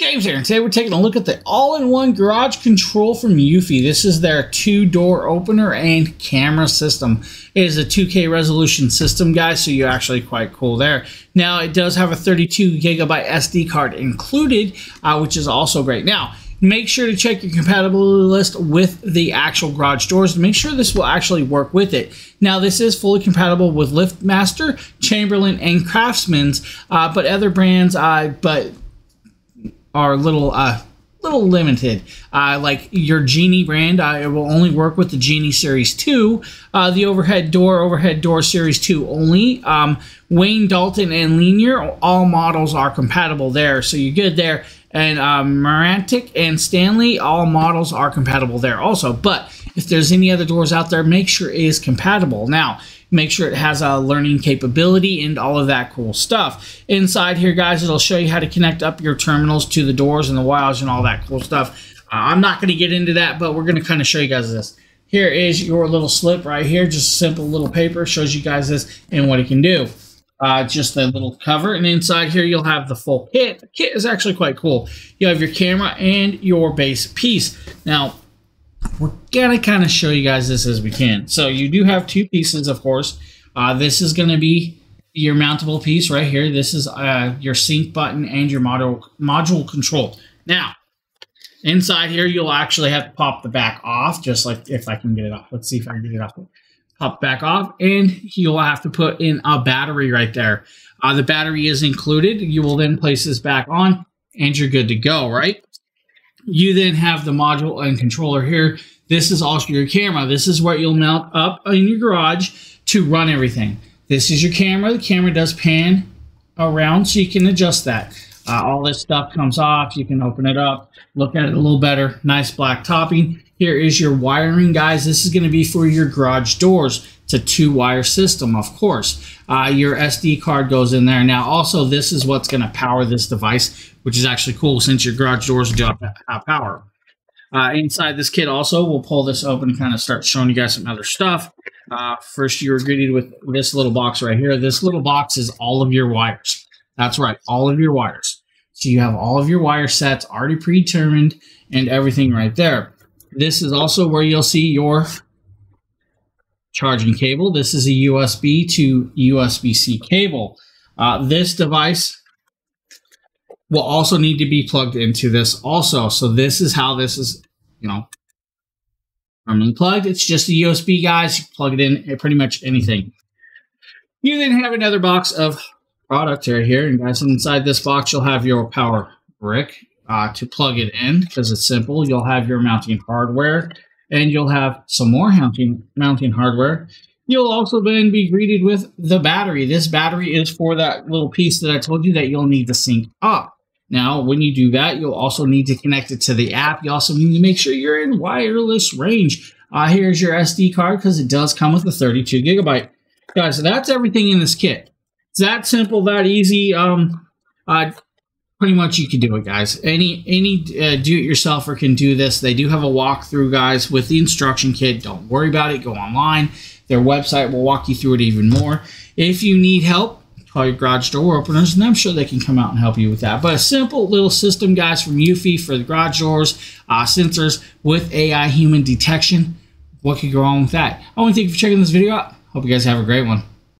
James here, and today we're taking a look at the all-in-one garage control from Eufy. This is their two-door opener and camera system. It is a 2K resolution system, guys, so you're actually quite cool there. Now, it does have a 32 gigabyte SD card included, uh, which is also great. Now, make sure to check your compatibility list with the actual garage doors to make sure this will actually work with it. Now, this is fully compatible with LiftMaster, Chamberlain, and Craftsman's, uh, but other brands, uh, but are a little uh little limited. Uh, like your Genie brand, it will only work with the Genie Series 2. Uh, the overhead door, overhead door Series 2 only. Um, Wayne, Dalton, and Linear, all models are compatible there, so you're good there. And um, Marantec and Stanley, all models are compatible there also. But if there's any other doors out there, make sure it is compatible. Now, make sure it has a learning capability and all of that cool stuff. Inside here, guys, it'll show you how to connect up your terminals to the doors and the wires and all that cool stuff. Uh, I'm not going to get into that, but we're going to kind of show you guys this. Here is your little slip right here, just simple little paper, shows you guys this and what it can do. Uh, just a little cover, and inside here you'll have the full kit. The kit is actually quite cool. You have your camera and your base piece. Now, we're gonna kind of show you guys this as we can. So you do have two pieces, of course. Uh, this is gonna be your mountable piece right here. This is uh, your sync button and your module module control. Now, inside here, you'll actually have to pop the back off, just like if I can get it off. Let's see if I can get it off. Pop back off, and you'll have to put in a battery right there. Uh, the battery is included. You will then place this back on, and you're good to go, right? You then have the module and controller here. This is also your camera. This is what you'll mount up in your garage to run everything. This is your camera. The camera does pan around so you can adjust that. Uh, all this stuff comes off. You can open it up, look at it a little better. Nice black topping. Here is your wiring, guys. This is going to be for your garage doors. A two-wire system, of course. Uh, your SD card goes in there. Now, also, this is what's going to power this device, which is actually cool since your garage doors do have power. Uh, inside this kit also, we'll pull this open and kind of start showing you guys some other stuff. Uh, first, you're greeted with this little box right here. This little box is all of your wires. That's right, all of your wires. So you have all of your wire sets already predetermined and everything right there. This is also where you'll see your charging cable. This is a USB to USB-C cable. Uh, this device will also need to be plugged into this also. So this is how this is, you know, permanently plugged. It's just a USB, guys. You plug it in pretty much anything. You then have another box of product right here. And guys, inside this box, you'll have your power brick uh, to plug it in because it's simple. You'll have your mounting hardware and you'll have some more mounting, mounting hardware. You'll also then be greeted with the battery. This battery is for that little piece that I told you that you'll need to sync up. Now, when you do that, you'll also need to connect it to the app. You also need to make sure you're in wireless range. Uh, here's your SD card because it does come with a 32 gigabyte. Guys, that's everything in this kit. It's that simple, that easy. Um, uh, pretty much you can do it, guys. Any any uh, do-it-yourselfer can do this. They do have a walkthrough, guys, with the instruction kit. Don't worry about it. Go online. Their website will walk you through it even more. If you need help, call your garage door openers, and I'm sure they can come out and help you with that. But a simple little system, guys, from Eufy for the garage doors, uh, sensors with AI human detection. What could go wrong with that? I want to thank you for checking this video out. Hope you guys have a great one.